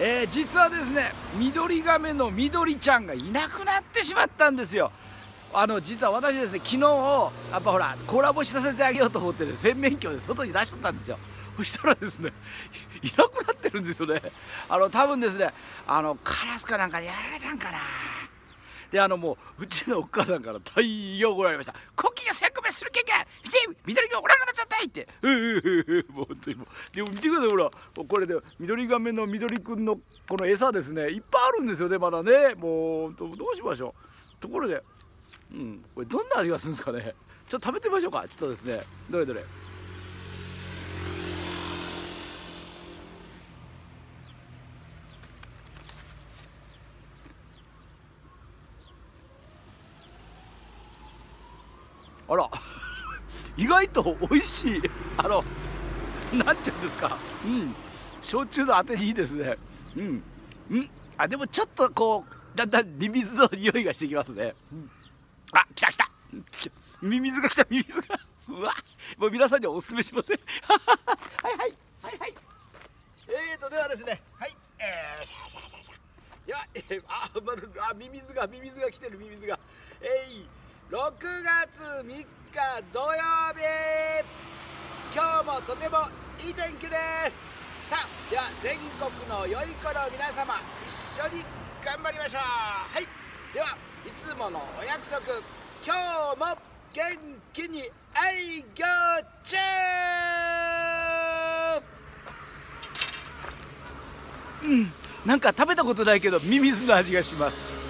えー、実はですね緑亀の緑ちゃんがいなくなってしまったんですよ。あの実は私ですね昨日やっぱほらコラボしさせてあげようと思ってね洗面器を、外に出しとったんですよ。そしたらですね いなくなってるんですよね。あの多分ですねあのカラスかなんかにやられたんかな。であのもううちのお母さんから大量怒られました「ッキーが100するけんか見て緑がおらんくなったい!」って「ううもう本当にもうでも見てくださいほら。これで緑亀の緑くんのこの餌ですね。いっぱいあるんですよねまだね。もうどうしましょう。ところでうんこれどんな味がするんですかね。ちょっと食べてみましょうか。ちょっとですね。どれどれ。あら。意外と美味しい。あのなんていうんですか。うん。焼酎のあてにいいですね。うん。うん。あでもちょっとこうだんだんミミズの匂いがしてきますね、うん、あ来た来た。ミミズが来たミミズが。うわ。もう皆さんにおすすめしません。はいはい。はいはい。えーとではですね。はい。えー、しゃしゃしゃしゃでは、えー、あ、まる、あ、ミミズが、ミミズが来てる、ミミズが。えい、6月3日土曜日今日もとてもいい天気ですさあでは全国の良い子の皆様一緒に頑張りましょうはい。ではいつものお約束今日も元気に営業中うん。なんか食べたことないけどミミズの味がします。